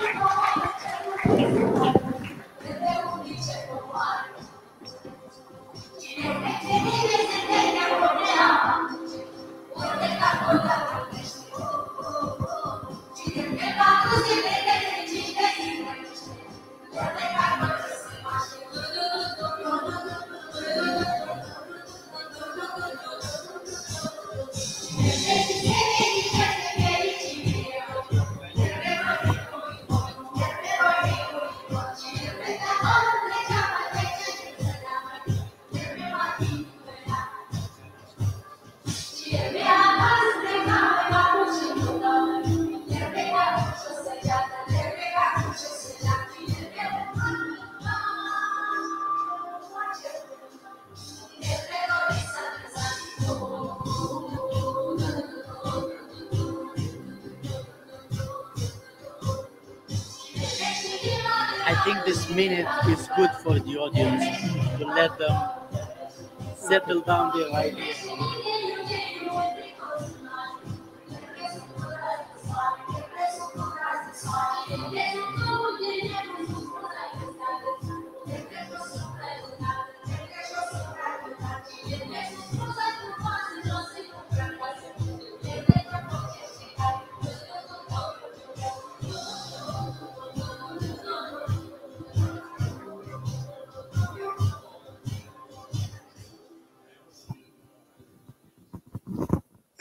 よし! Minute is good for the audience to let them settle down their ideas.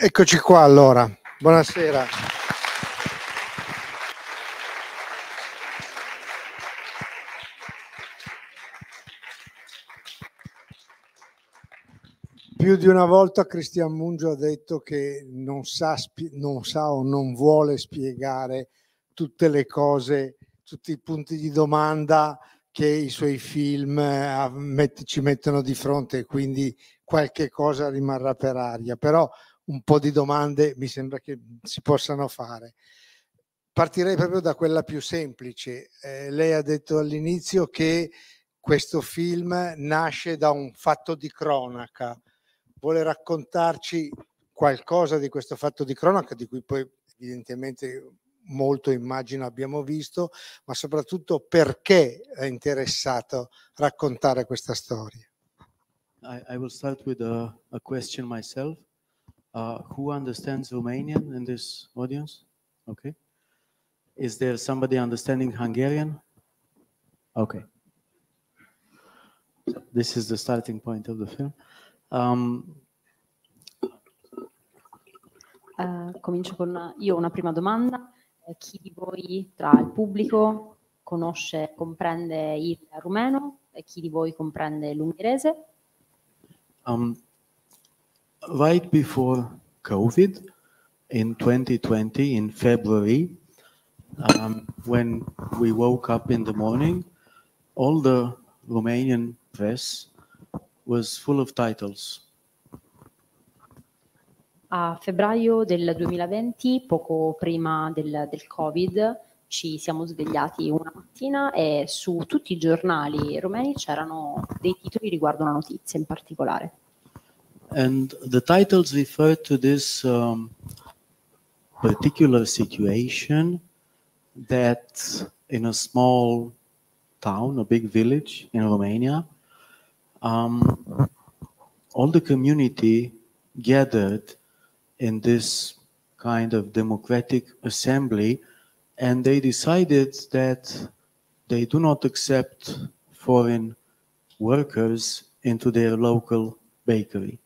Eccoci qua allora, buonasera. Più di una volta Cristian Mungio ha detto che non sa, non sa o non vuole spiegare tutte le cose, tutti i punti di domanda che i suoi film eh, ci mettono di fronte, quindi qualche cosa rimarrà per aria. Però un po' di domande mi sembra che si possano fare. Partirei proprio da quella più semplice. Eh, lei ha detto all'inizio che questo film nasce da un fatto di cronaca. Vuole raccontarci qualcosa di questo fatto di cronaca, di cui poi evidentemente molto immagino abbiamo visto, ma soprattutto perché è interessato raccontare questa storia. I, I will start with a, a question myself. Uh, who understands Romanian in this audience? Okay. Is there somebody understanding Hungarian? Okay. So this is the starting point of the film. Um, uh, comincio con una, io una prima domanda. Eh, chi di voi tra il pubblico conosce, comprende il rumeno e chi di voi comprende l'ungherese? Um, right before COVID in 2020, in February, um, when we woke up in the morning, all the Romanian press was full of titles. A febbraio del 2020, poco prima del, del Covid, ci siamo svegliati una mattina e su tutti i giornali romeni c'erano dei titoli riguardo una notizia in particolare. And the titles refer to this um, particular situation that in a small town, a big village in Romania, um, all the community gathered in this kind of democratic assembly and they decided that they do not accept foreign workers into their local bakery.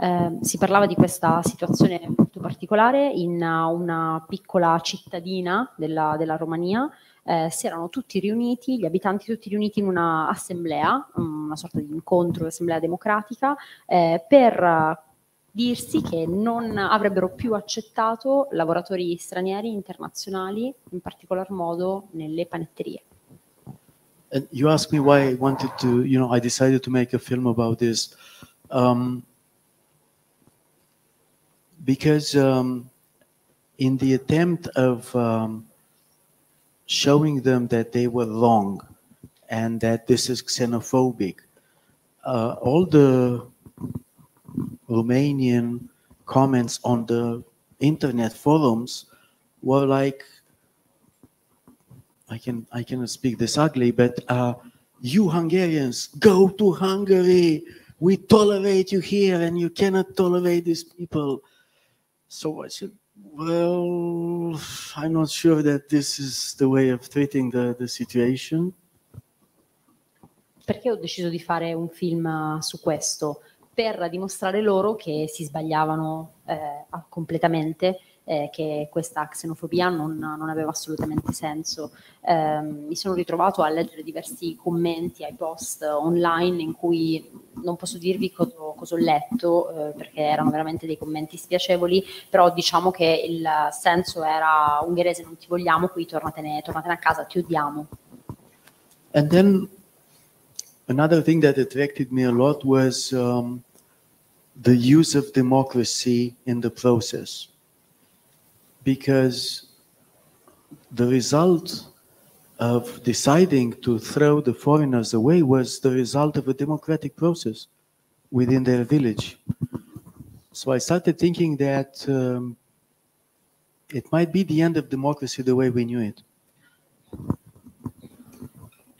Eh, si parlava di questa situazione molto particolare in una piccola cittadina della, della Romania. Eh, si erano tutti riuniti, gli abitanti tutti riuniti in una assemblea, una sorta di incontro, assemblea democratica, eh, per dirsi che non avrebbero più accettato lavoratori stranieri internazionali, in particolar modo nelle panetterie. And you asked me why I wanted to, you know, I decided to make a film about this. Um, because um, in the attempt of um, showing them that they were wrong and that this is xenophobic, uh, all the Romanian comments on the internet forums were like, I can I cannot speak this ugly, but uh, you Hungarians go to Hungary. We tolerate you here, and you cannot tolerate these people. So I said, well, I'm not sure that this is the way of treating the, the situation. Perché ho deciso di fare un film su questo? Per dimostrare loro che si sbagliavano eh, completamente eh, che questa xenofobia non, non aveva assolutamente senso. Eh, mi sono ritrovato a leggere diversi commenti ai post online in cui non posso dirvi cosa, cosa ho letto eh, perché erano veramente dei commenti spiacevoli, però diciamo che il senso era ungherese non ti vogliamo, qui tornatene, tornatene a casa, ti odiamo. And then another thing that attracted me a lot was um, the use of democracy in the process. Because the result of deciding to throw the foreigners away was the result of a democratic process within their village. So I started thinking that um, it might be the end of democracy the way we knew it.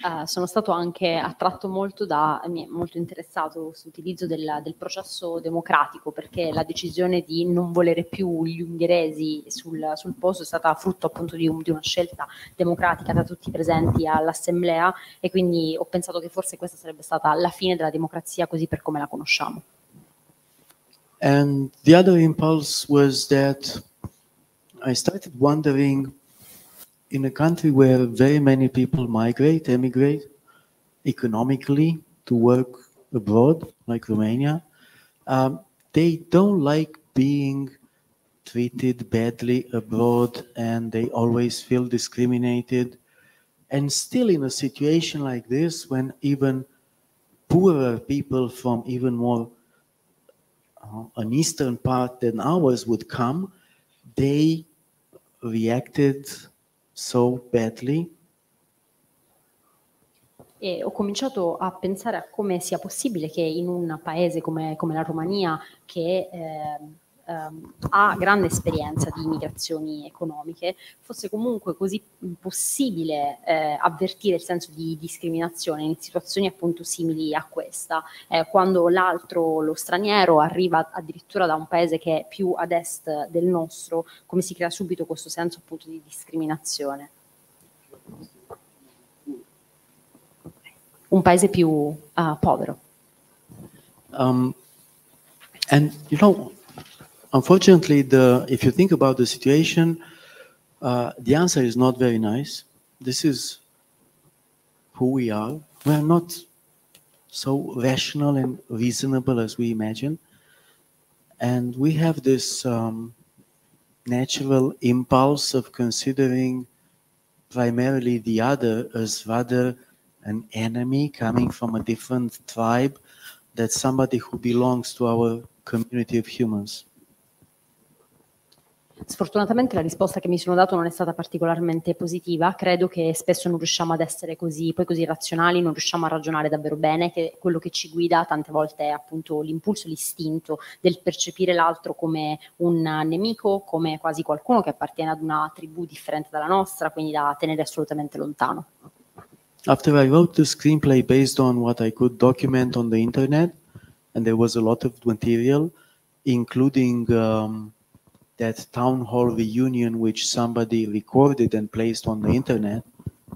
Uh, sono stato anche attratto molto da, mi è molto interessato sull'utilizzo del, del, processo democratico perché la decisione di non volere più gli ungheresi sul, sul posto è stata frutto appunto di, un, di, una scelta democratica da tutti i presenti all'assemblea e quindi ho pensato che forse questa sarebbe stata la fine della democrazia così per come la conosciamo. And the other impulse was that I started wondering in a country where very many people migrate, emigrate economically to work abroad, like Romania, um, they don't like being treated badly abroad and they always feel discriminated. And still, in a situation like this, when even poorer people from even more uh, an eastern part than ours would come, they reacted so badly? E ho cominciato a pensare a come sia possibile che in un paese come, come la Romania, che eh, ehm, ha grande esperienza di migrazioni economiche, fosse comunque così possibile eh, avvertire il senso di discriminazione in situazioni appunto simili a questa, eh, quando l'altro, lo straniero, arriva addirittura da un paese che è più ad est del nostro, come si crea subito questo senso appunto di discriminazione. Un paese più uh, povero. Um, and you know, Unfortunately, the, if you think about the situation, uh, the answer is not very nice. This is who we are. We are not so rational and reasonable as we imagine. And we have this um, natural impulse of considering primarily the other as rather an enemy coming from a different tribe than somebody who belongs to our community of humans. Sfortunatamente la risposta che mi sono dato non è stata particolarmente positiva, credo che spesso non riusciamo ad essere così, poi così razionali, non riusciamo a ragionare davvero bene, che quello che ci guida tante volte è appunto l'impulso, l'istinto del percepire l'altro come un nemico, come quasi qualcuno che appartiene ad una tribù differente dalla nostra, quindi da tenere assolutamente lontano. After I wrote the screenplay based on what I could document on the internet, and there was a lot of material, including um, that town hall reunion which somebody recorded and placed on the internet,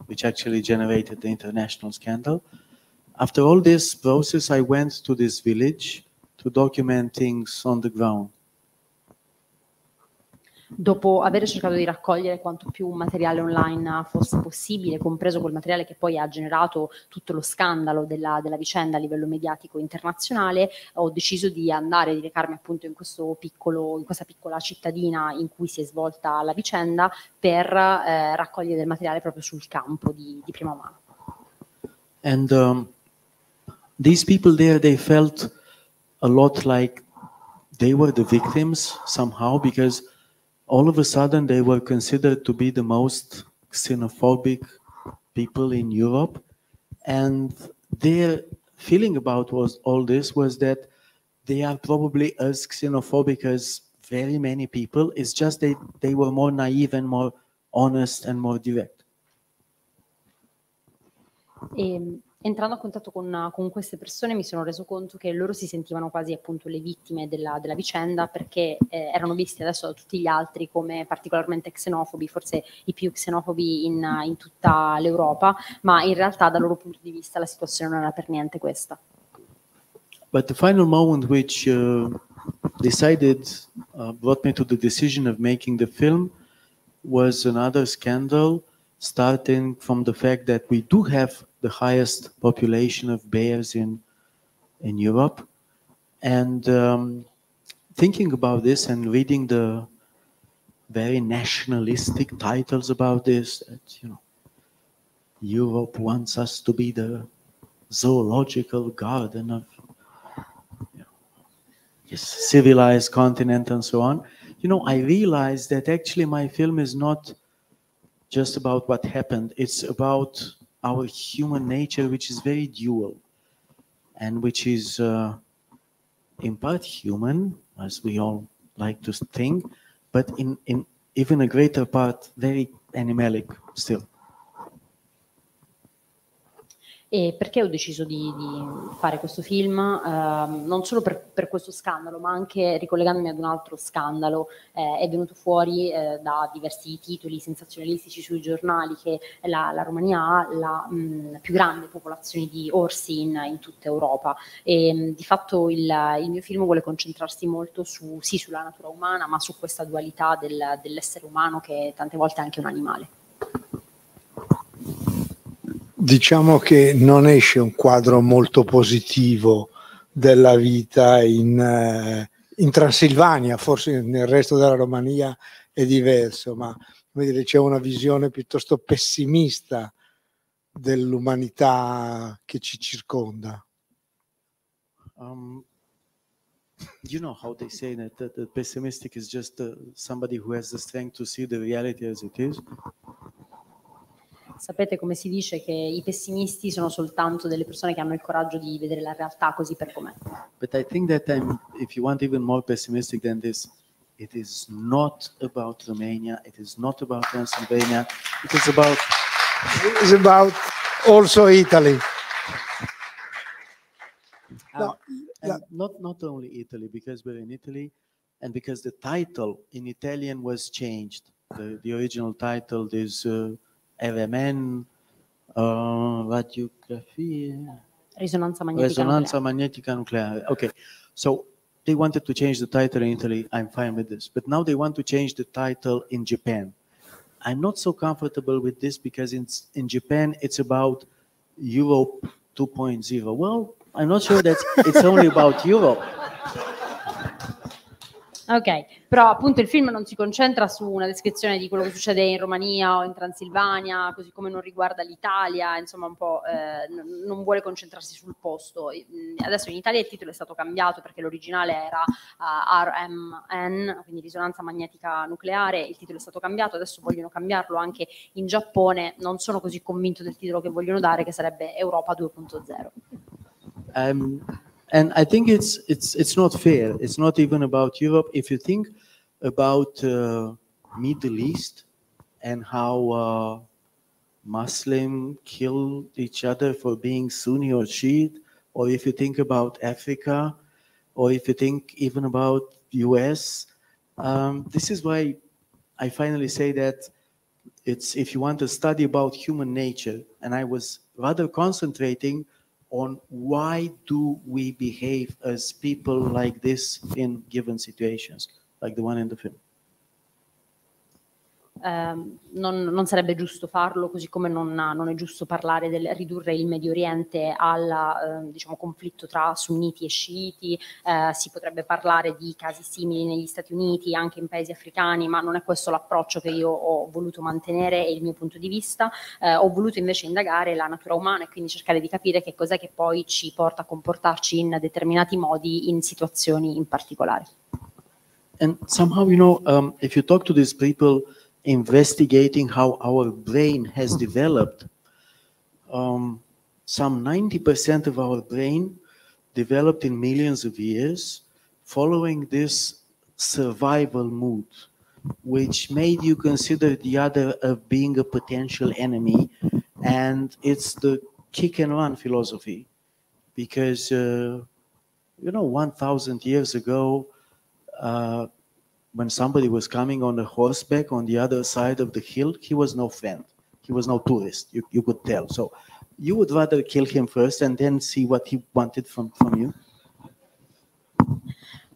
which actually generated the international scandal. After all this process, I went to this village to document things on the ground. Dopo aver cercato di raccogliere quanto più materiale online fosse possibile, compreso quel materiale che poi ha generato tutto lo scandalo della, della vicenda a livello mediatico internazionale, ho deciso di andare, di recarmi appunto in, piccolo, in questa piccola cittadina in cui si è svolta la vicenda per eh, raccogliere del materiale proprio sul campo di, di prima mano. And um, these people there, they felt a lot like they were the victims somehow because all of a sudden they were considered to be the most xenophobic people in Europe. And their feeling about was all this was that they are probably as xenophobic as very many people. It's just they, they were more naive and more honest and more direct. Um, entrando a contatto con, con, queste persone mi sono reso conto che loro si sentivano quasi appunto le vittime della, della vicenda perché eh, erano visti adesso da tutti gli altri come particolarmente xenofobi, forse i più xenofobi in, in tutta l'Europa, ma in realtà dal loro punto di vista la situazione non era per niente questa. But the final moment which uh, decided, uh, brought me to the decision of making the film was another scandal, starting from the fact that we do have the highest population of bears in in Europe, and um, thinking about this and reading the very nationalistic titles about this, that you know, Europe wants us to be the zoological garden of you know, civilized continent and so on. You know, I realized that actually my film is not just about what happened, it's about our human nature, which is very dual and which is uh, in part human, as we all like to think, but in, in even a greater part, very animalic still. E perché ho deciso di, di fare questo film? Eh, non solo per, per, questo scandalo, ma anche ricollegandomi ad un altro scandalo. Eh, è venuto fuori eh, da diversi titoli sensazionalistici sui giornali che la, la Romania ha la mh, più grande popolazione di orsi in, in tutta Europa. E mh, di fatto il, il, mio film vuole concentrarsi molto su, sì, sulla natura umana, ma su questa dualità del, dell'essere umano che tante volte è anche un animale diciamo che non esce un quadro molto positivo della vita in, eh, in Transilvania, forse nel resto della Romania è diverso, ma dire, c'è una visione piuttosto pessimista dell'umanità che ci circonda. Um, you know how they say that, that the pessimistic is just uh, somebody who has the strength to see the reality as it is? Sapete come si dice che i pessimisti sono soltanto delle persone che hanno il coraggio di vedere la realtà così per com'è. But I think that I'm, if you want even more pessimistic than this, it is not about Romania, it is not about Pennsylvania, it is about it is about also Italy. No, and not not only Italy, because we're in Italy, and because the title in Italian was changed. The, the original title is uh, RMN, uh, radiografia, risonanza magnetica resonanza nucleare. magnetica nucleare. Okay, so they wanted to change the title in Italy. I'm fine with this, but now they want to change the title in Japan. I'm not so comfortable with this because in in Japan it's about Europe 2.0. Well, I'm not sure that it's only about Europe. Ok, però appunto il film non si concentra su una descrizione di quello che succede in Romania o in Transilvania, così come non riguarda l'Italia, insomma un po' eh, n- non vuole concentrarsi sul posto. Adesso in Italia il titolo è stato cambiato perché l'originale era uh, RMN, quindi risonanza magnetica nucleare, il titolo è stato cambiato, adesso vogliono cambiarlo anche in Giappone, non sono così convinto del titolo che vogliono dare, che sarebbe Europa 2.0. Um, and I think it's it's it's not fair. It's not even about Europe. If you think about uh, Middle East and how uh, Muslim kill each other for being Sunni or Shiite, or if you think about Africa, or if you think even about US, um, this is why I finally say that it's if you want to study about human nature, and I was rather concentrating on why do we behave as people like this in given situations, like the one in the film. Ehm, non, non, sarebbe giusto farlo, così come non, non, è giusto parlare del ridurre il Medio Oriente al eh, diciamo, conflitto tra sunniti e sciiti, eh, si potrebbe parlare di casi simili negli Stati Uniti, anche in paesi africani, ma non è questo l'approccio che io ho voluto mantenere e il mio punto di vista. Eh, ho voluto invece indagare la natura umana e quindi cercare di capire che cos'è che poi ci porta a comportarci in determinati modi in situazioni in particolare. And somehow, you know, um, if you talk to these people, investigating how our brain has developed, um, some 90% of our brain developed in millions of years following this survival mood, which made you consider the other of being a potential enemy. And it's the kick and run philosophy. Because, uh, you know, 1,000 years ago, uh, when somebody was coming on a horseback on the other side of the hill, he was no friend. He was no tourist. You, you could tell. So you would rather kill him first and then see what he wanted from, from you?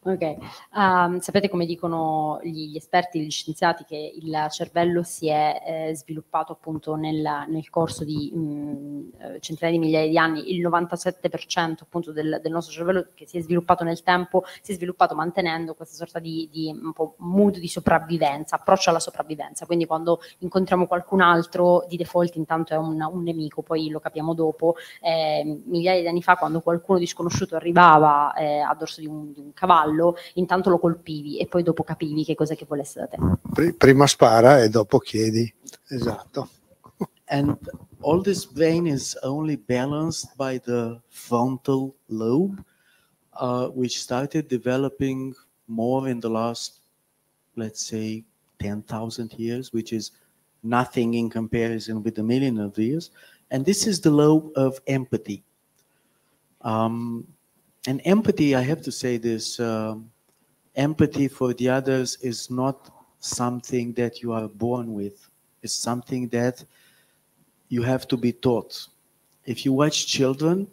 Ok, um, sapete come dicono gli, gli, esperti, gli scienziati, che il cervello si è eh, sviluppato appunto nel, nel corso di mh, mm, eh, centinaia di migliaia di anni, il 97% appunto del, del, nostro cervello che si è sviluppato nel tempo, si è sviluppato mantenendo questa sorta di, di un po' mood di sopravvivenza, approccio alla sopravvivenza, quindi quando incontriamo qualcun altro di default intanto è un, un nemico, poi lo capiamo dopo, eh, migliaia di anni fa quando qualcuno di sconosciuto arrivava eh, a dorso di un, di un cavallo, fallo, intanto lo colpivi e poi dopo capivi che cosa che volesse da te. Prima spara e dopo chiedi. Esatto. And all this brain is only balanced by the frontal lobe, uh, which started developing more in the last, let's say, 10,000 years, which is nothing in comparison with the million of years. And this is the lobe of empathy. Um, and empathy, I have to say this um, empathy for the others is not something that you are born with, it's something that you have to be taught. If you watch children,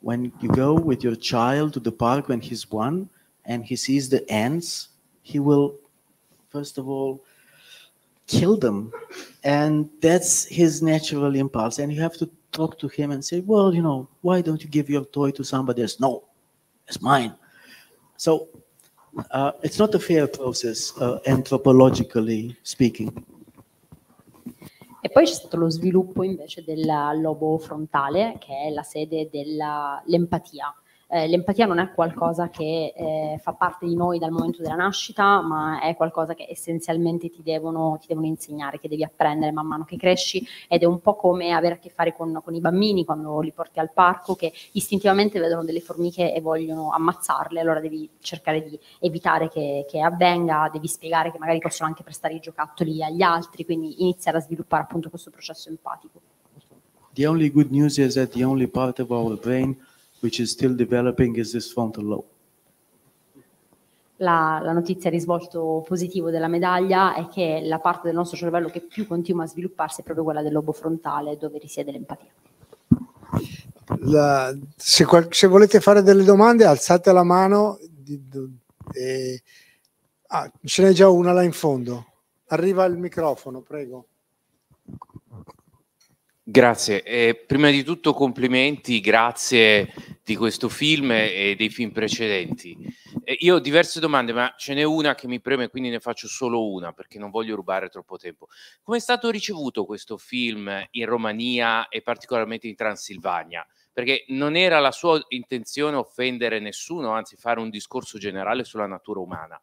when you go with your child to the park when he's one and he sees the ants, he will, first of all, kill them. And that's his natural impulse. And you have to talk to him and say, well, you know, why don't you give your toy to somebody else? No, it's mine. So uh, it's not a fair process, uh, anthropologically speaking. E poi c'è stato lo sviluppo invece del lobo frontale, che è la sede dell'empatia eh, l'empatia non è qualcosa che eh, fa parte di noi dal momento della nascita, ma è qualcosa che essenzialmente ti devono, ti devono, insegnare, che devi apprendere man mano che cresci ed è un po' come avere a che fare con, con, i bambini quando li porti al parco che istintivamente vedono delle formiche e vogliono ammazzarle, allora devi cercare di evitare che, che avvenga, devi spiegare che magari possono anche prestare i giocattoli agli altri, quindi iniziare a sviluppare appunto questo processo empatico. The only good news is that the only part of our brain which is still developing is this frontal lobe. La, la, notizia risvolto positivo della medaglia è che la parte del nostro cervello che più continua a svilupparsi è proprio quella del lobo frontale dove risiede l'empatia. La, se, se, volete fare delle domande alzate la mano di, eh, ah, ce n'è già una là in fondo arriva il microfono prego Grazie. Eh, prima di tutto complimenti, grazie di questo film e dei film precedenti. Eh, io ho diverse domande, ma ce n'è una che mi preme, quindi ne faccio solo una perché non voglio rubare troppo tempo. Come è stato ricevuto questo film in Romania e particolarmente in Transilvania? Perché non era la sua intenzione offendere nessuno, anzi fare un discorso generale sulla natura umana.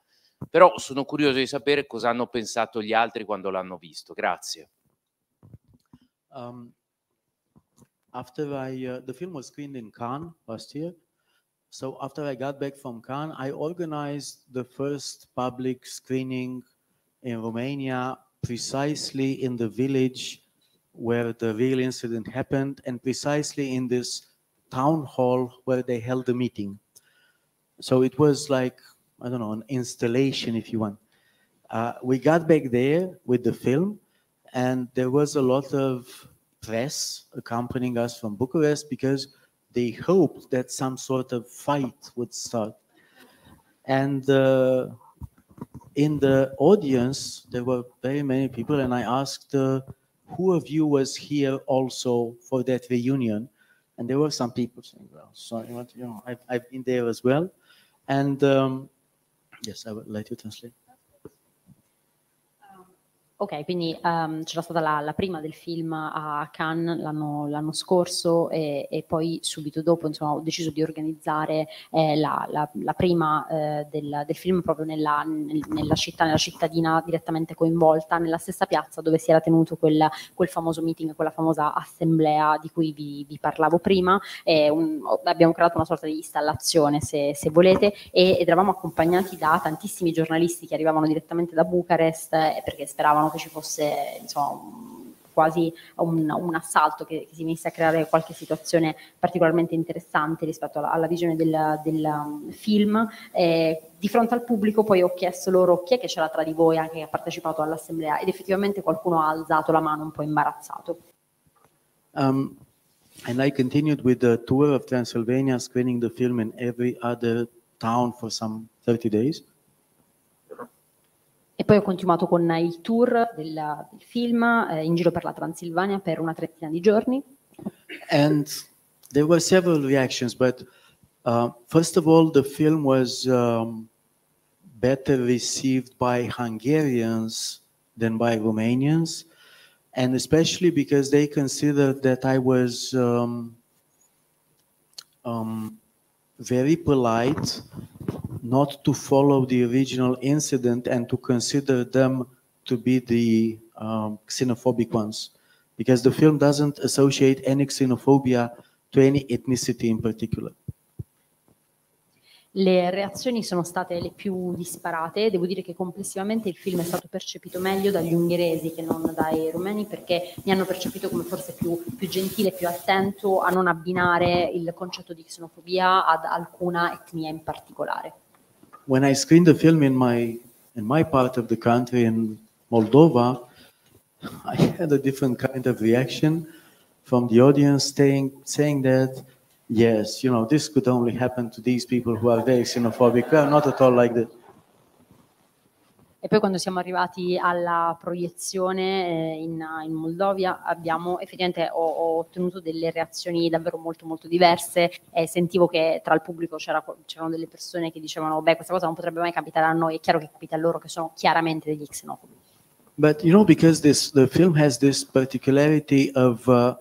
Però sono curioso di sapere cosa hanno pensato gli altri quando l'hanno visto. Grazie. Um, after I, uh, the film was screened in Cannes last year. So after I got back from Cannes, I organized the first public screening in Romania, precisely in the village where the real incident happened, and precisely in this town hall where they held the meeting. So it was like, I don't know, an installation, if you want. Uh, we got back there with the film, and there was a lot of press accompanying us from Bucharest because they hoped that some sort of fight would start. And uh, in the audience, there were very many people, and I asked, uh, who of you was here also for that reunion? And there were some people saying, well, sorry, you know, I've, I've been there as well. And um, yes, I will let you translate. Ok, quindi um, c'era stata la, la, prima del film a Cannes l'anno, l'anno scorso e, e, poi subito dopo insomma, ho deciso di organizzare eh, la, la, la, prima eh, del, del, film proprio nella, nel, nella, città, nella cittadina direttamente coinvolta, nella stessa piazza dove si era tenuto quel, quel famoso meeting, quella famosa assemblea di cui vi, vi parlavo prima. Un, abbiamo creato una sorta di installazione se, se volete e, ed eravamo accompagnati da tantissimi giornalisti che arrivavano direttamente da Bucarest eh, perché speravano che ci fosse insomma, quasi un, un assalto, che, che, si venisse a creare qualche situazione particolarmente interessante rispetto alla, alla visione del, del um, film. Eh, di fronte al pubblico poi ho chiesto loro chi è che c'era tra di voi anche che ha partecipato all'assemblea ed effettivamente qualcuno ha alzato la mano un po' imbarazzato. Um, and I continued with the tour of Transylvania, screening the film in every other town for some 30 days. E poi ho continuato con il tour del, del film eh, in giro per la Transilvania per una trentina di giorni. And there were several reactions, but uh, first of all, the film was um, better received by Hungarians than by Romanians, and especially because they considered that I was um, um, very polite, not to follow the original incident and to consider them to be the um, xenophobic ones. Because the film doesn't associate any xenophobia to any ethnicity in particular. Le reazioni sono state le più disparate, devo dire che complessivamente il film è stato percepito meglio dagli ungheresi che non dai rumeni perché mi hanno percepito come forse più, più gentile, più attento a non abbinare il concetto di xenofobia ad alcuna etnia in particolare. When I screened the film in my, in my part of the country, in Moldova, I had a different kind of reaction from the audience saying, saying that yes, you know, this could only happen to these people who are very xenophobic. We are not at all like that. E poi quando siamo arrivati alla proiezione eh, in, in, Moldovia abbiamo effettivamente ho, ho, ottenuto delle reazioni davvero molto molto diverse e sentivo che tra il pubblico c'era, c'erano delle persone che dicevano beh questa cosa non potrebbe mai capitare a noi, è chiaro che capita a loro che sono chiaramente degli xenofobi. But you know because this the film has this particularity of uh,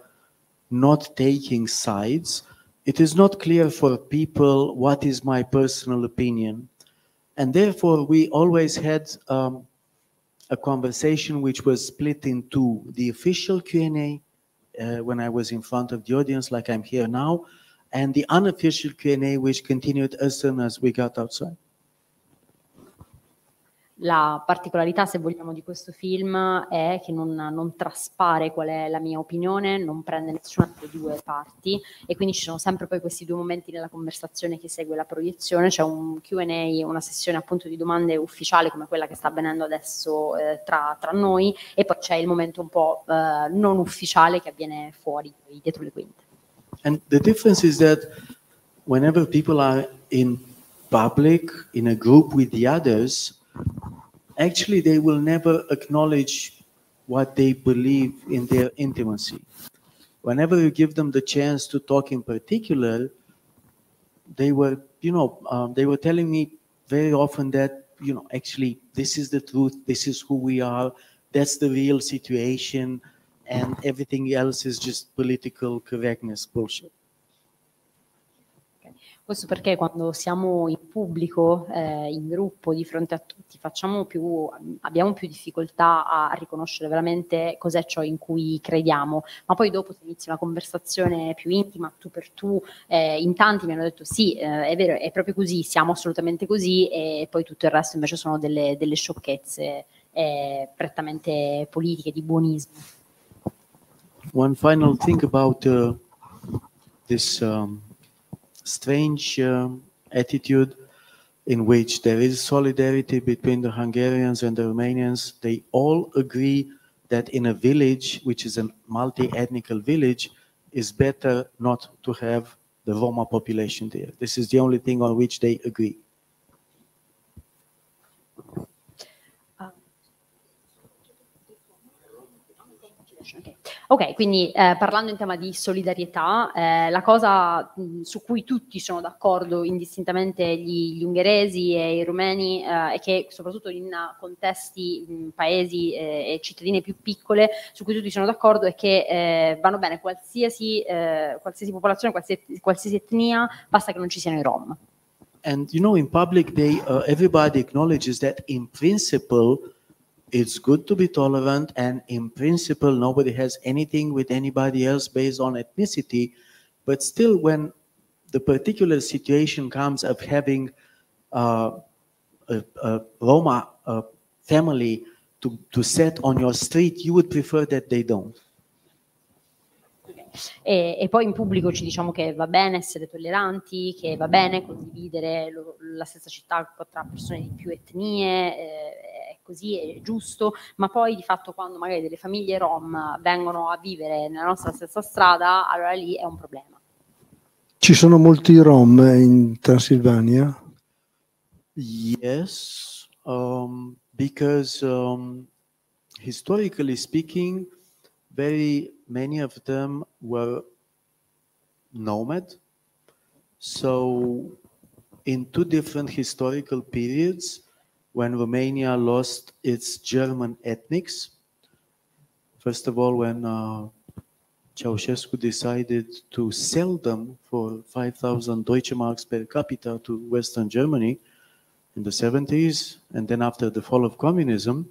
not taking sides, it is not clear for people what is my personal opinion. And therefore, we always had um, a conversation which was split into the official Q&A uh, when I was in front of the audience, like I'm here now, and the unofficial Q&A which continued as soon as we got outside. La particolarità, se vogliamo, di questo film è che non, non, traspare qual è la mia opinione, non prende nessuna delle due parti e quindi ci sono sempre poi questi due momenti nella conversazione che segue la proiezione, c'è un Q&A, una sessione appunto di domande ufficiale come quella che sta avvenendo adesso eh, tra, tra, noi e poi c'è il momento un po' eh, non ufficiale che avviene fuori, dietro le quinte. And the difference is that whenever people are in public, in a group with the others, actually they will never acknowledge what they believe in their intimacy. Whenever you give them the chance to talk in particular, they were, you know, um, they were telling me very often that, you know, actually this is the truth, this is who we are, that's the real situation, and everything else is just political correctness bullshit. Questo perché quando siamo in pubblico, eh, in gruppo, di fronte a tutti, più, abbiamo più difficoltà a riconoscere veramente cos'è ciò in cui crediamo, ma poi dopo se inizi una conversazione più intima, tu per tu, eh, in tanti mi hanno detto sì, eh, è vero, è proprio così, siamo assolutamente così e poi tutto il resto invece sono delle, delle sciocchezze eh, prettamente politiche, di buonismo. One final thing about uh, this um, strange uh, attitude in which there is solidarity between the Hungarians and the Romanians. They all agree that in a village, which is a multi-ethnical village, is better not to have the Roma population there. This is the only thing on which they agree. Ok, quindi eh, parlando in tema di solidarietà, eh, la cosa mh, su cui tutti sono d'accordo, indistintamente gli, gli ungheresi e i rumeni, eh, è che soprattutto in contesti, mh, paesi eh, e cittadine più piccole, su cui tutti sono d'accordo è che eh, vanno bene qualsiasi, eh, qualsiasi popolazione, qualsiasi, qualsiasi, etnia, basta che non ci siano i rom. And you know, in public, they, uh, everybody acknowledges that in principle, it's good to be tolerant and in principle nobody has anything with anybody else based on ethnicity but still when the particular situation comes of having uh, a, a, roma a family to, to set on your street you would prefer that they don't. E, e, poi in pubblico ci diciamo che va bene essere tolleranti, che va bene condividere lo, la stessa città tra persone di più etnie, eh, così, è giusto, ma poi di fatto quando magari delle famiglie rom vengono a vivere nella nostra stessa strada, allora lì è un problema. Ci sono molti rom in Transilvania? Yes, um, because um, historically speaking, very many of them were nomad. So, in two different historical periods, when Romania lost its German ethnics, first of all, when uh, Ceausescu decided to sell them for 5,000 Deutsche Marks per capita to Western Germany in the 70s, and then after the fall of communism,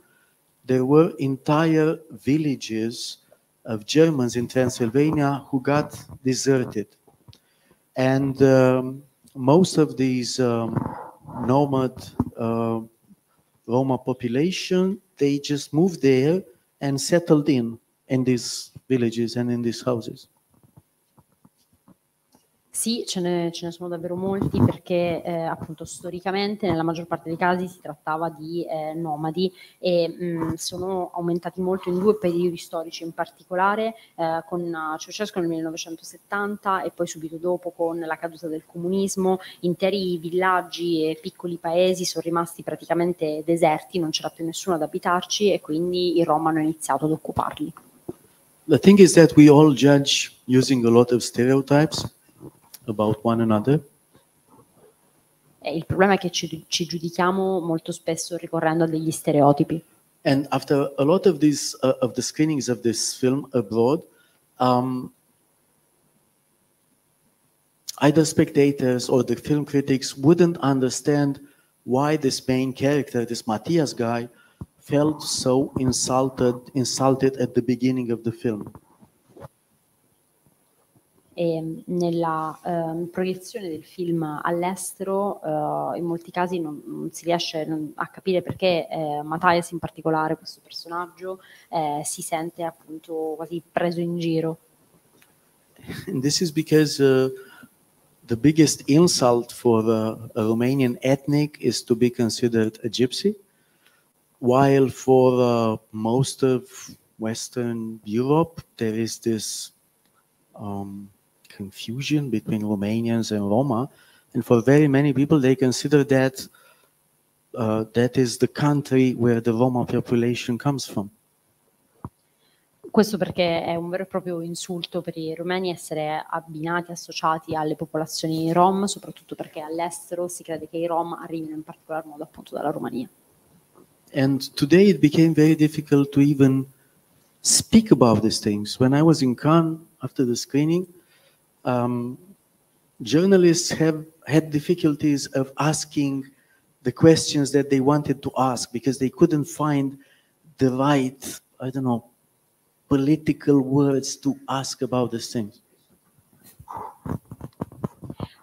there were entire villages of Germans in Transylvania who got deserted. And um, most of these um, nomad uh, Roma population, they just moved there and settled in in these villages and in these houses. Sì, ce ne, ce ne, sono davvero molti perché eh, appunto storicamente nella maggior parte dei casi si trattava di eh, nomadi e mh, sono aumentati molto in due periodi storici in particolare eh, con Ceausescu nel 1970 e poi subito dopo con la caduta del comunismo interi villaggi e piccoli paesi sono rimasti praticamente deserti, non c'era più nessuno ad abitarci e quindi i Rom hanno iniziato ad occuparli. The thing is that we all judge using a lot of stereotypes about one another. Eh, il problema è che ci, ci, giudichiamo molto spesso ricorrendo a degli stereotipi. And after a lot of these uh, of the screenings of this film abroad, um, either spectators or the film critics wouldn't understand why this main character, this Matthias guy, felt so insulted insulted at the beginning of the film. E nella eh, proiezione del film all'estero eh, in molti casi non, non si riesce a capire perché eh, Matthias in particolare, questo personaggio, eh, si sente appunto quasi preso in giro. And this is because uh, the biggest insult for uh, a Romanian ethnic is to be considered a gypsy, while for uh, most of Western Europe there is this um, confusion between Romanians and Roma. And for very many people, they consider that uh, that is the country where the Roma population comes from. Questo perché è un vero e proprio insulto per i romeni essere abbinati, associati alle popolazioni rom, soprattutto perché all'estero si crede che i rom arrivino in particolar modo appunto dalla Romania. And today it became very difficult to even speak about these things. When I was in Cannes after the screening, um, journalists have had difficulties of asking the questions that they wanted to ask because they couldn't find the right, I don't know, political words to ask about these things.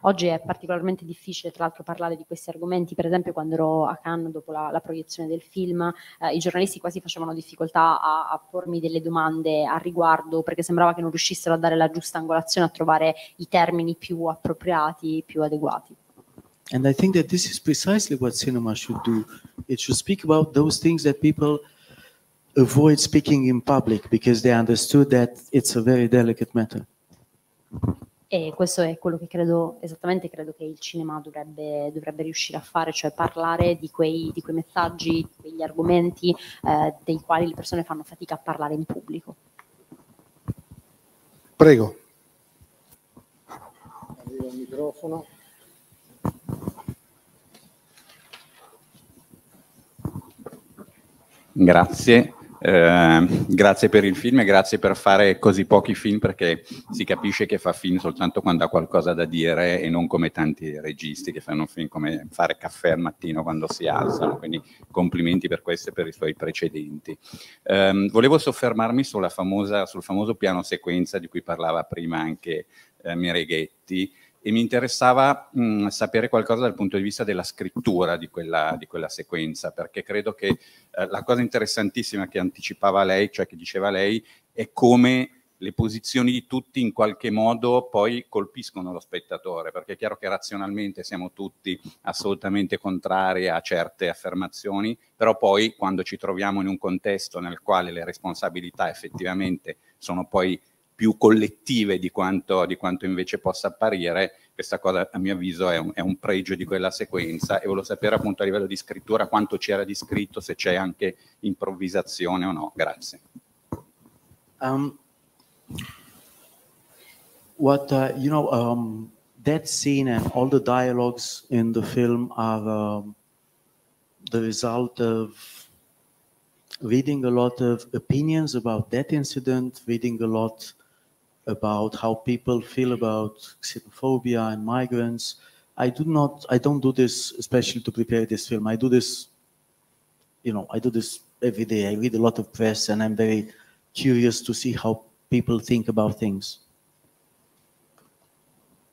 Oggi è particolarmente difficile tra l'altro parlare di questi argomenti, per esempio quando ero a Cannes dopo la, la proiezione del film, eh, i giornalisti quasi facevano difficoltà a, a, pormi delle domande a riguardo perché sembrava che non riuscissero a dare la giusta angolazione, a trovare i termini più appropriati, più adeguati. And I think that this is precisely what cinema should do. It should speak about those things that people avoid speaking in public because they understood that it's a very delicate matter. E questo è quello che credo, esattamente credo che il cinema dovrebbe, dovrebbe riuscire a fare, cioè parlare di quei, di quei messaggi, di quegli argomenti eh, dei quali le persone fanno fatica a parlare in pubblico. Prego. Arriva il microfono. Grazie. Eh, grazie per il film e grazie per fare così pochi film perché si capisce che fa film soltanto quando ha qualcosa da dire e non come tanti registi che fanno film come fare caffè al mattino quando si alzano, quindi complimenti per questo e per i suoi precedenti. Eh, volevo soffermarmi famosa, sul famoso piano sequenza di cui parlava prima anche eh, Mireghetti, e mi interessava mh, sapere qualcosa dal punto di vista della scrittura di quella, di quella sequenza, perché credo che eh, la cosa interessantissima che anticipava lei, cioè che diceva lei, è come le posizioni di tutti in qualche modo poi colpiscono lo spettatore, perché è chiaro che razionalmente siamo tutti assolutamente contrari a certe affermazioni, però poi quando ci troviamo in un contesto nel quale le responsabilità effettivamente sono poi più collettive di quanto, di quanto invece possa apparire, questa cosa a mio avviso è un, è un, pregio di quella sequenza e volevo sapere appunto a livello di scrittura quanto c'era di scritto, se c'è anche improvvisazione o no. Grazie. Um, what uh, you know, um, that scene and all the dialogues in the film are um, the result of reading a lot of opinions about that incident, reading a lot about how people feel about xenophobia and migrants. I do not, I don't do this especially to prepare this film. I do this, you know, I do this every day. I read a lot of press and I'm very curious to see how people think about things.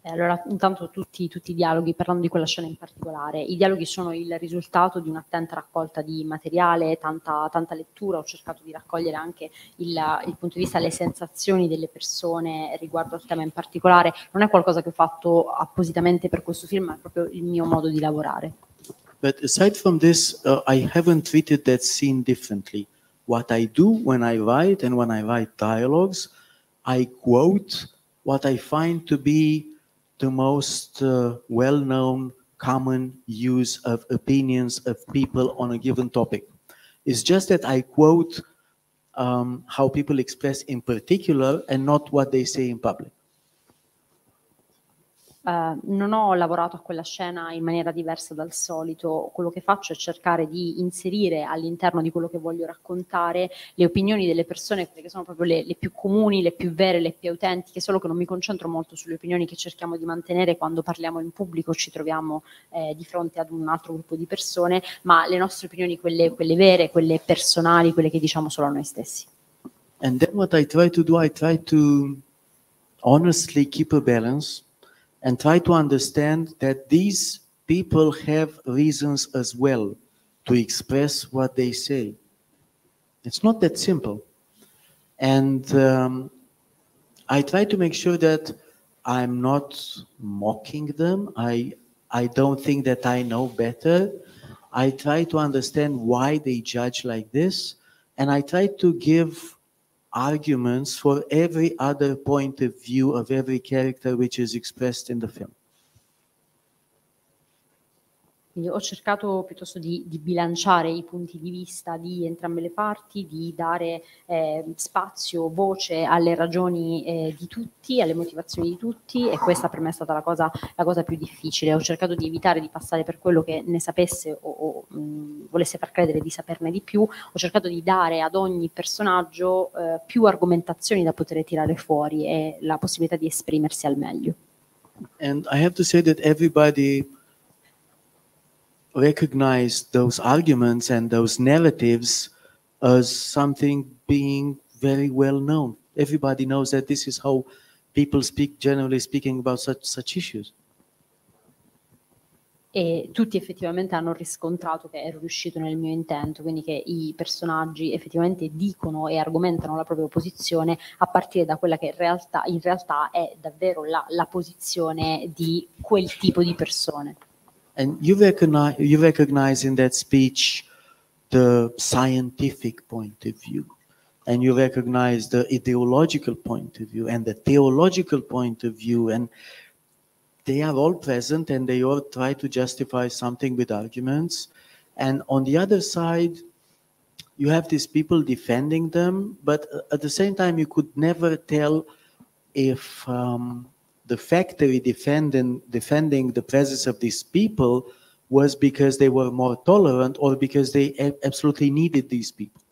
Eh, allora, intanto tutti, tutti, i dialoghi, parlando di quella scena in particolare, i dialoghi sono il risultato di un'attenta raccolta di materiale, tanta, tanta lettura, ho cercato di raccogliere anche il, il, punto di vista, le sensazioni delle persone riguardo al tema in particolare, non è qualcosa che ho fatto appositamente per questo film, è proprio il mio modo di lavorare. But aside from this, uh, I haven't treated that scene differently. What I do when I write and when I write dialogues, I quote what I find to be the most uh, well-known common use of opinions of people on a given topic. It's just that I quote um, how people express in particular and not what they say in public. Uh, non ho lavorato a quella scena in maniera diversa dal solito, quello che faccio è cercare di inserire all'interno di quello che voglio raccontare le opinioni delle persone, che sono proprio le, le, più comuni, le più vere, le più autentiche, solo che non mi concentro molto sulle opinioni che cerchiamo di mantenere quando parliamo in pubblico, ci troviamo eh, di fronte ad un altro gruppo di persone, ma le nostre opinioni, quelle, quelle vere, quelle personali, quelle che diciamo solo a noi stessi. And then what I try to do, I try to honestly keep a balance and try to understand that these people have reasons as well to express what they say. It's not that simple. And um, I try to make sure that I'm not mocking them. I, I don't think that I know better. I try to understand why they judge like this. And I try to give arguments for every other point of view of every character which is expressed in the film. Quindi ho cercato piuttosto di, di, bilanciare i punti di vista di entrambe le parti, di dare eh, spazio, voce alle ragioni eh, di tutti, alle motivazioni di tutti e questa per me è stata la cosa, la cosa, più difficile. Ho cercato di evitare di passare per quello che ne sapesse o, o mh, volesse far credere di saperne di più, ho cercato di dare ad ogni personaggio eh, più argomentazioni da poter tirare fuori e la possibilità di esprimersi al meglio. And I have to say that everybody recognize those arguments and those narratives as something being very well known. Everybody knows that this is how people speak, generally speaking, about such, such issues. E tutti effettivamente hanno riscontrato che ero riuscito nel mio intento, quindi che i personaggi effettivamente dicono e argomentano la propria posizione a partire da quella che in realtà, in realtà è davvero la, la posizione di quel tipo di persone. And you recognize, you recognize in that speech the scientific point of view. And you recognize the ideological point of view and the theological point of view. And they are all present and they all try to justify something with arguments. And on the other side, you have these people defending them, but at the same time, you could never tell if um, the factory defending, defending the presence of these people was because they were more tolerant or because they absolutely needed these people.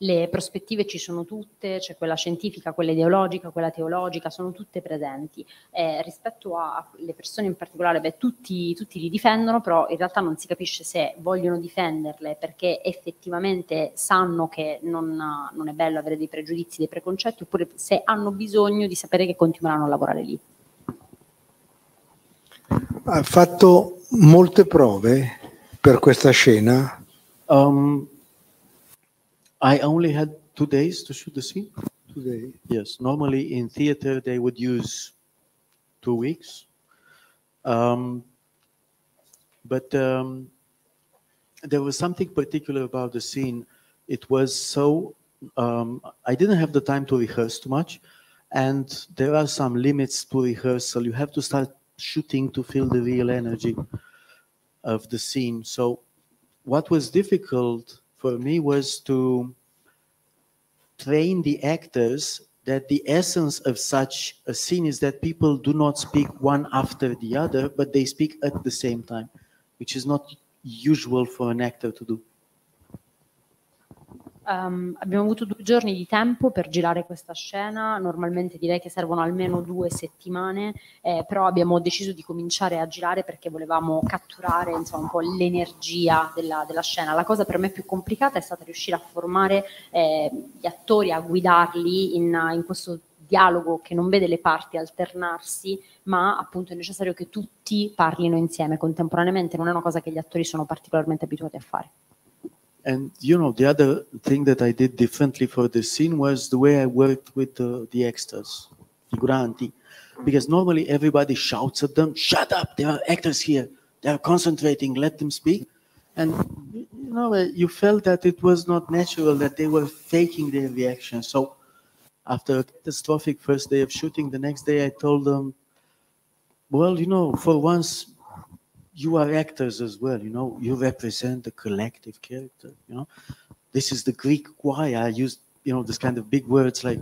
Le prospettive ci sono tutte, c'è quella scientifica, quella ideologica, quella teologica, sono tutte presenti. Eh, rispetto alle persone in particolare, beh, tutti, tutti, li difendono, però in realtà non si capisce se vogliono difenderle perché effettivamente sanno che non, non è bello avere dei pregiudizi, dei preconcetti, oppure se hanno bisogno di sapere che continueranno a lavorare lì. Ha fatto molte prove per questa scena? Um, I only had two days to shoot the scene. Two days. Yes. Normally in theater they would use two weeks. Um, but um, there was something particular about the scene. It was so. Um, I didn't have the time to rehearse too much, and there are some limits to rehearsal. You have to start shooting to feel the real energy of the scene. So, what was difficult for me was to train the actors that the essence of such a scene is that people do not speak one after the other, but they speak at the same time, which is not usual for an actor to do. Um, abbiamo avuto due giorni di tempo per girare questa scena, normalmente direi che servono almeno due settimane, eh, però abbiamo deciso di cominciare a girare perché volevamo catturare insomma, un po' l'energia della, della, scena. La cosa per me più complicata è stata riuscire a formare eh, gli attori, a guidarli in, in questo dialogo che non vede le parti alternarsi, ma appunto è necessario che tutti parlino insieme contemporaneamente, non è una cosa che gli attori sono particolarmente abituati a fare. And you know, the other thing that I did differently for the scene was the way I worked with the, the extras, figuranti, because normally everybody shouts at them, "Shut up! There are actors here. They are concentrating. Let them speak." And you know, uh, you felt that it was not natural that they were faking their reaction. So, after a catastrophic first day of shooting, the next day I told them, "Well, you know, for once." You are actors as well, you know, you represent the collective character, you know. This is the Greek choir. I used, you know, this kind of big words like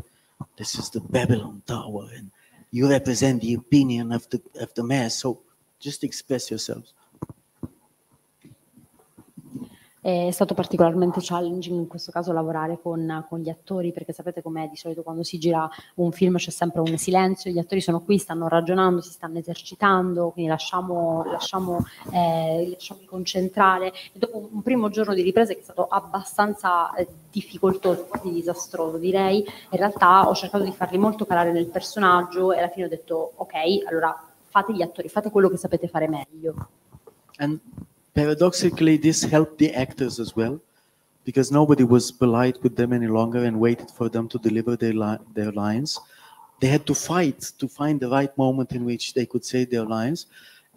this is the Babylon Tower, and you represent the opinion of the of the mass. So just express yourselves. È stato particolarmente challenging in questo caso lavorare con, con gli attori perché sapete com'è di solito quando si gira un film c'è sempre un silenzio, gli attori sono qui, stanno ragionando, si stanno esercitando, quindi lasciamo, lasciamo, eh, lasciamo concentrare. E dopo un primo giorno di riprese che è stato abbastanza eh, difficoltoso, quasi disastroso direi, in realtà ho cercato di farli molto calare nel personaggio e alla fine ho detto ok, allora fate gli attori, fate quello che sapete fare meglio. And paradoxically, this helped the actors as well, because nobody was polite with them any longer and waited for them to deliver their, li- their lines. They had to fight to find the right moment in which they could say their lines.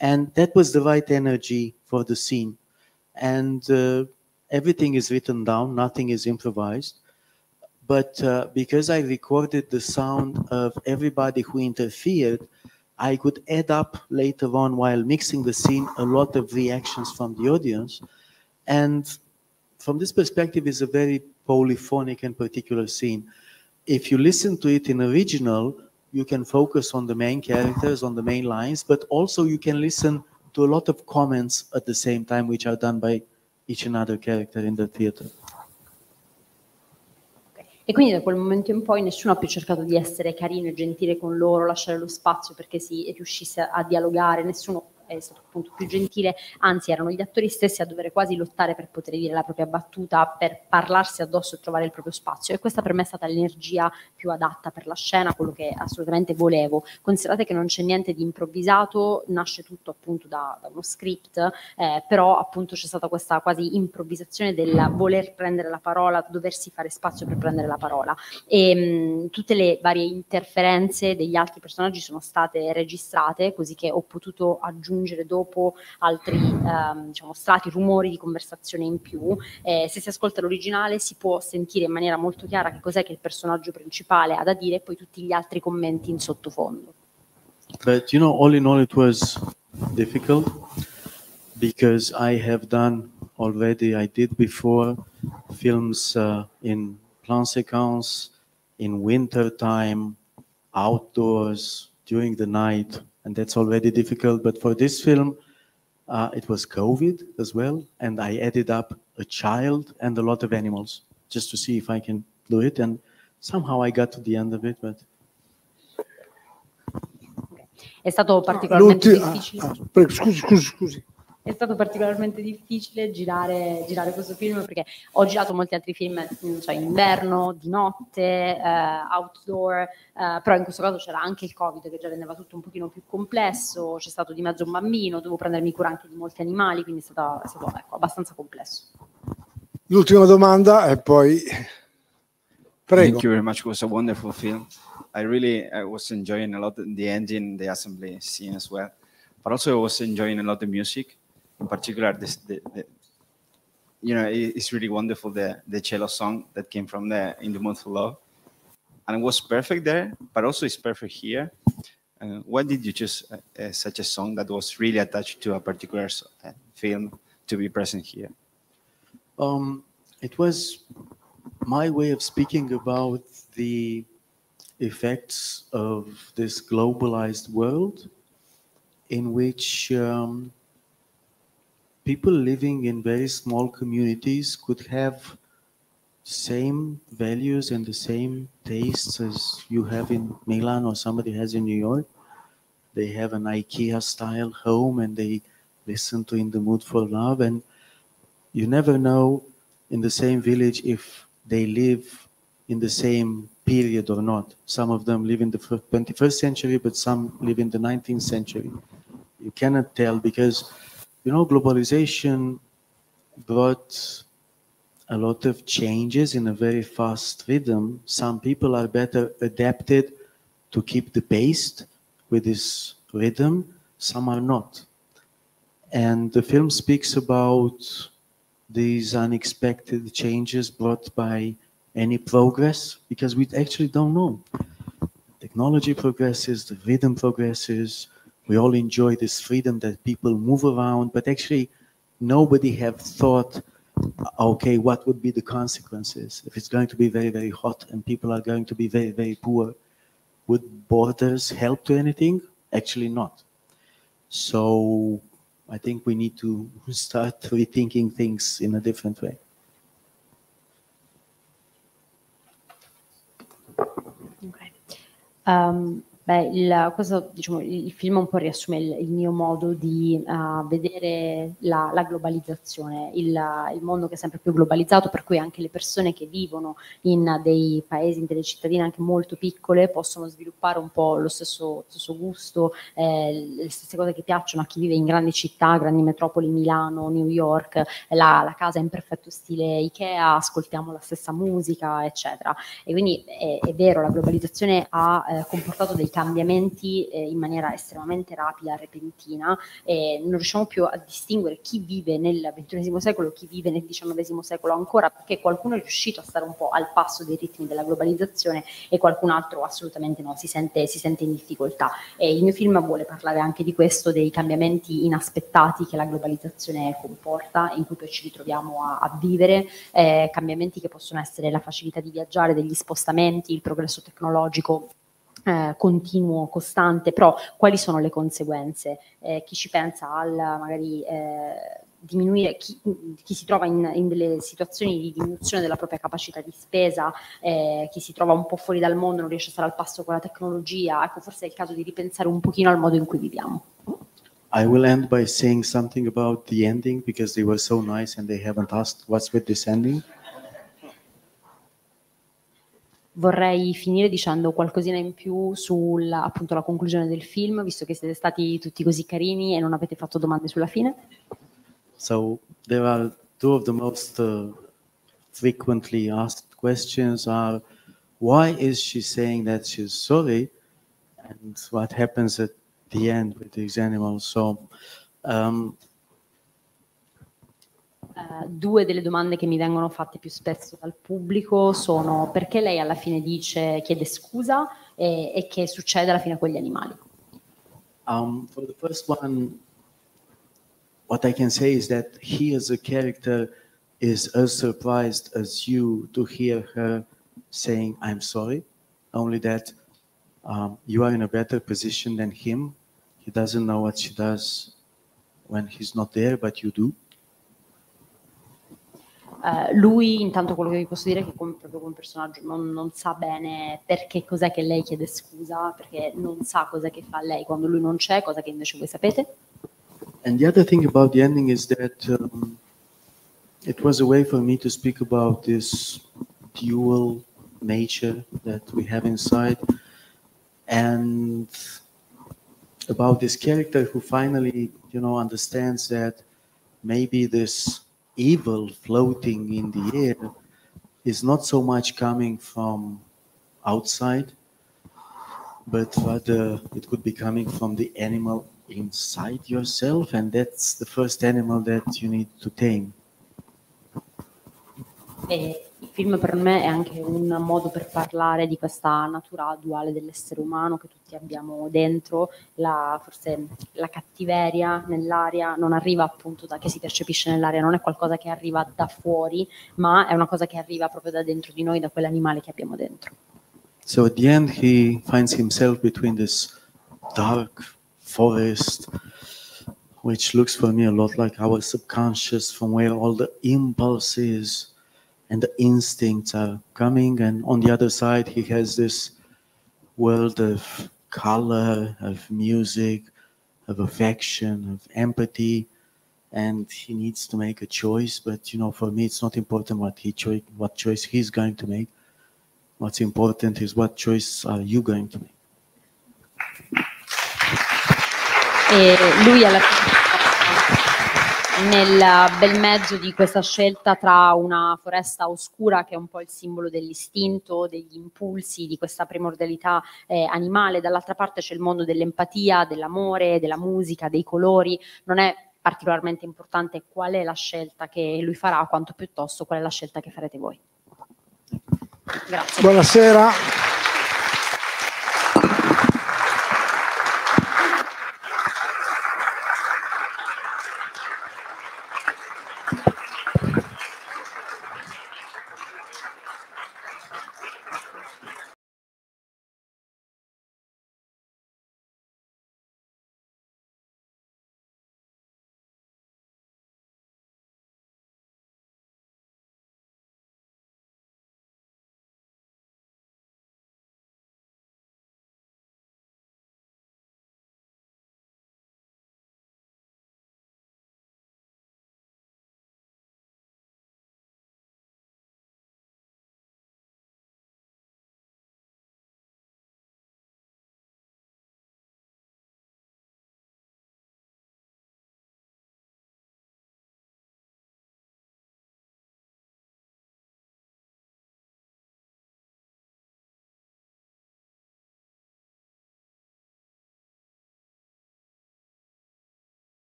And that was the right energy for the scene. And uh, everything is written down, nothing is improvised. But uh, because I recorded the sound of everybody who interfered, I could add up later on while mixing the scene a lot of reactions from the audience. And from this perspective, it's a very polyphonic and particular scene. If you listen to it in original, you can focus on the main characters, on the main lines, but also you can listen to a lot of comments at the same time, which are done by each another character in the theater. E quindi da quel momento in poi nessuno ha più cercato di essere carino e gentile con loro, lasciare lo spazio perché si riuscisse a dialogare, nessuno è stato appunto più gentile, anzi erano gli attori stessi a dover quasi lottare per poter dire la propria battuta, per parlarsi addosso e trovare il proprio spazio e questa per me è stata l'energia più adatta per la scena, quello che assolutamente volevo. Considerate che non c'è niente di improvvisato, nasce tutto appunto da, da uno script, eh, però appunto c'è stata questa quasi improvvisazione del voler prendere la parola, doversi fare spazio per prendere la parola e mh, tutte le varie interferenze degli altri personaggi sono state registrate così che ho potuto aggiungere aggiungere dopo altri ehm, diciamo, strati, rumori di conversazione in più. Eh, se si ascolta l'originale si può sentire in maniera molto chiara che cos'è che il personaggio principale ha da dire e poi tutti gli altri commenti in sottofondo. But you know, all in all, it was difficult because I have done already, I did before films uh, in plan séquence, in winter time, outdoors, during the night. And that's already difficult. But for this film, uh, it was COVID as well, and I added up a child and a lot of animals just to see if I can do it. And somehow I got to the end of it, but. È stato particolarmente difficile. Ah, ah, scusi, scusi, scusi. È stato particolarmente difficile girare, girare, questo film perché ho girato molti altri film cioè in inverno, di notte, eh, outdoor, eh, però in questo caso c'era anche il Covid che già rendeva tutto un pochino più complesso, c'è stato di mezzo un bambino, dovevo prendermi cura anche di molti animali, quindi è stato, è stato ecco, abbastanza complesso. L'ultima domanda e poi prego. Thank you very much. It was a wonderful film. I really I was enjoying a lot the engine, the assembly scene as well. But also I was enjoying a lot the music. In particular, this, the, the, you know, it's really wonderful the the cello song that came from the In the month for Love. and it was perfect there, but also it's perfect here. Uh, why did you choose uh, uh, such a song that was really attached to a particular uh, film to be present here? Um, it was my way of speaking about the effects of this globalized world in which um, people living in very small communities could have same values and the same tastes as you have in Milan or somebody has in New York. They have an IKEA style home and they listen to In the Mood for Love and you never know in the same village if they live in the same period or not. Some of them live in the 21st century, but some live in the 19th century. You cannot tell because, you know, globalization brought a lot of changes in a very fast rhythm. Some people are better adapted to keep the pace with this rhythm, some are not. And the film speaks about these unexpected changes brought by any progress because we actually don't know. Technology progresses, the rhythm progresses. We all enjoy this freedom that people move around, but actually, nobody have thought, okay, what would be the consequences if it's going to be very, very hot and people are going to be very, very poor? Would borders help to anything? Actually, not. So I think we need to start rethinking things in a different way. Ok. Ehm, beh, il, questo, diciamo, il il film un po' riassume il, il mio modo di eh, vedere la, la globalizzazione, il, il mondo che è sempre più globalizzato, per cui anche le persone che vivono in dei paesi, in delle cittadine anche molto piccole, possono sviluppare un po' lo stesso, stesso gusto, eh, le stesse cose che piacciono a chi vive in grandi città, grandi metropoli, Milano, New York, la, la casa in perfetto stile Ikea, ascoltiamo la stessa musica, eccetera. E quindi è, è vero, la globalizzazione ha eh, comportato dei cambiamenti eh, in maniera estremamente rapida, repentina, e non riusciamo più a distinguere chi vive nel XXI secolo e chi vive nel XIX secolo ancora, perché qualcuno è riuscito a stare un po' al passo dei ritmi della globalizzazione e qualcun altro assolutamente no, si sente, si sente in difficoltà. E il mio film vuole parlare anche di questo, dei cambiamenti inaspettati che la globalizzazione comporta, in cui poi ci ritroviamo a, a vivere, eh, cambiamenti che possono essere la facilità di viaggiare, degli spostamenti, il progresso tecnologico eh, continuo, costante, però quali sono le conseguenze? Eh, chi ci pensa al magari eh, diminuire, chi, chi si trova in, in delle situazioni di diminuzione della propria capacità di spesa, eh, chi si trova un po' fuori dal mondo, non riesce a stare al passo con la tecnologia, ecco forse è il caso di ripensare un pochino al modo in cui viviamo. I will end by saying something about the ending because they were so nice and they haven't asked what's with this ending. Vorrei finire dicendo qualcosina in più sulla appunto la conclusione del film, visto che siete stati tutti così carini e non avete fatto domande sulla fine. So there are two of the most uh, frequently asked questions are why is she saying that she's sorry and what happens at the end with these animals so um, Eh, due delle domande che mi vengono fatte più spesso dal pubblico sono perché lei alla fine dice, chiede scusa e, e che succede alla fine con gli animali. um, for the first one what i can say is that he as a character is as surprised as you to hear her saying i'm sorry. Only that um, you are in a better position than him. He doesn't know what she does when he's not there but you do Eh, lui, intanto, quello che vi posso dire è che come, proprio come personaggio non, non sa bene perché cos'è che lei chiede scusa, perché non sa cos'è che fa lei quando lui non c'è, cosa che invece voi sapete. And the other thing about the ending is that um, it was a way for me to speak about this dual nature that we have inside and about this character who finally, you know, understands that maybe this evil floating in the air is not so much coming from outside, but rather it could be coming from the animal inside yourself, and that's the first animal that you need to tame. Il film per me è anche un modo per parlare di questa natura duale dell'essere umano che tutti abbiamo dentro, la, forse la cattiveria nell'aria non arriva appunto da che si percepisce nell'aria, non è qualcosa che arriva da fuori, ma è una cosa che arriva proprio da dentro di noi, da quell'animale che abbiamo dentro. So at the end, he finds himself between this dark forest, which looks for me a lot like our subconscious, from where all the impulses and the instincts are coming. And on the other side, he has this world of color, of music, of affection, of empathy. And he needs to make a choice. But you know, for me, it's not important what he choi- what choice he's going to make. What's important is what choice are you going to make. Eh, e fine nel bel mezzo di questa scelta tra una foresta oscura che è un po' il simbolo dell'istinto, degli impulsi, di questa primordialità eh, animale, dall'altra parte c'è il mondo dell'empatia, dell'amore, della musica, dei colori, non è particolarmente importante qual è la scelta che lui farà, quanto piuttosto qual è la scelta che farete voi. Grazie. Buonasera.